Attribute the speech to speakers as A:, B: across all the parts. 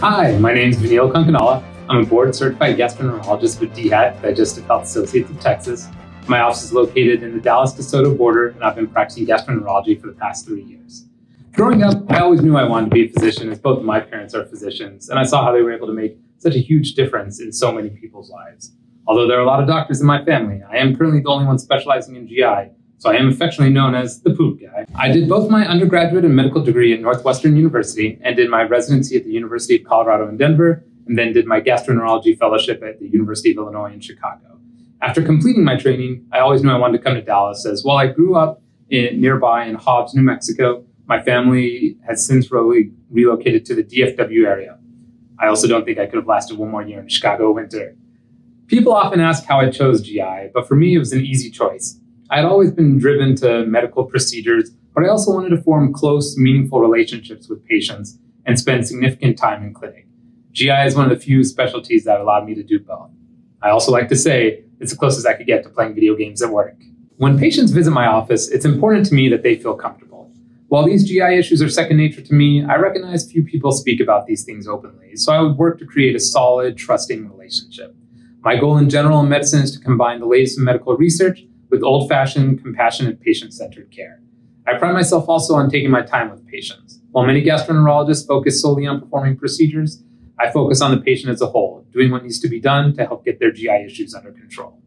A: Hi, my name is Vineel Kankanala. I'm a board certified gastroenterologist with DHAT, Digestive Health Associates of Texas. My office is located in the Dallas DeSoto border, and I've been practicing gastroenterology for the past three years. Growing up, I always knew I wanted to be a physician, as both of my parents are physicians, and I saw how they were able to make such a huge difference in so many people's lives. Although there are a lot of doctors in my family, I am currently the only one specializing in GI, so I am affectionately known as the poop guy. I did both my undergraduate and medical degree at Northwestern University and did my residency at the University of Colorado in Denver, and then did my gastroenterology fellowship at the University of Illinois in Chicago. After completing my training, I always knew I wanted to come to Dallas as while I grew up in, nearby in Hobbs, New Mexico, my family has since really relocated to the DFW area. I also don't think I could have lasted one more year in Chicago winter. People often ask how I chose GI, but for me, it was an easy choice. I had always been driven to medical procedures, but I also wanted to form close, meaningful relationships with patients and spend significant time in clinic. GI is one of the few specialties that allowed me to do both. I also like to say it's the closest I could get to playing video games at work. When patients visit my office, it's important to me that they feel comfortable. While these GI issues are second nature to me, I recognize few people speak about these things openly, so I would work to create a solid, trusting relationship. My goal in general in medicine is to combine the latest in medical research with old fashioned, compassionate, patient centered care. I pride myself also on taking my time with patients. While many gastroenterologists focus solely on performing procedures, I focus on the patient as a whole, doing what needs to be done to help get their GI issues under control.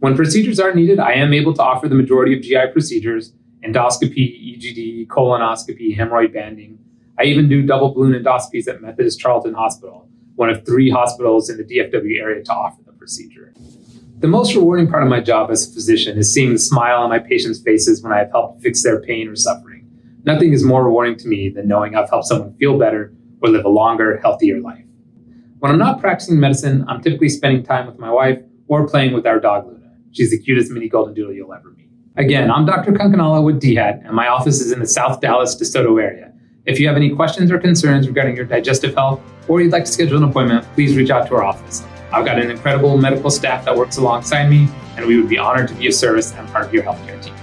A: When procedures are needed, I am able to offer the majority of GI procedures endoscopy, EGD, colonoscopy, hemorrhoid banding. I even do double balloon endoscopies at Methodist Charlton Hospital, one of three hospitals in the DFW area to offer the procedure. The most rewarding part of my job as a physician is seeing the smile on my patients' faces when I have helped fix their pain or suffering. Nothing is more rewarding to me than knowing I've helped someone feel better or live a longer, healthier life. When I'm not practicing medicine, I'm typically spending time with my wife or playing with our dog Luna. She's the cutest mini golden doodle you'll ever meet. Again, I'm Dr. Kankanala with DHAT, and my office is in the South Dallas DeSoto area. If you have any questions or concerns regarding your digestive health, or you'd like to schedule an appointment, please reach out to our office. I've got an incredible medical staff that works alongside me, and we would be honored to be of service and part of your healthcare team.